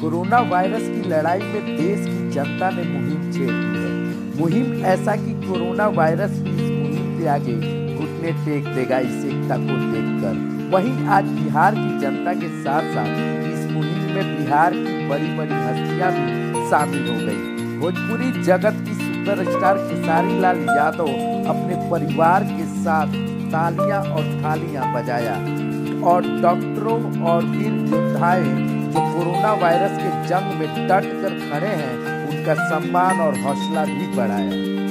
Corona virus की लड़ाई में देश की जनता ने मुहिम छेड़ दी है। मुहिम ऐसा कि कोरोना वायरस इस मुहिम के आगे घुटने टेक देगा इस एकता को देखकर। वहीं आज बिहार की जनता के साथ साथ इस मुहिम में बिहार की बड़ी बड़ी हस्तियाँ भी शामिल हो गई। भोजपुरी जगत की सुपरस्टार खेसारी लाल यादव अपने परिवार के साथ तालियाँ और थालियाँ बजाया। और डॉक्टरों और वीर योद्धाएँ जो कोरोना वायरस के जंग में डट कर खड़े हैं, उनका सम्मान और हौसला भी बढ़ाया।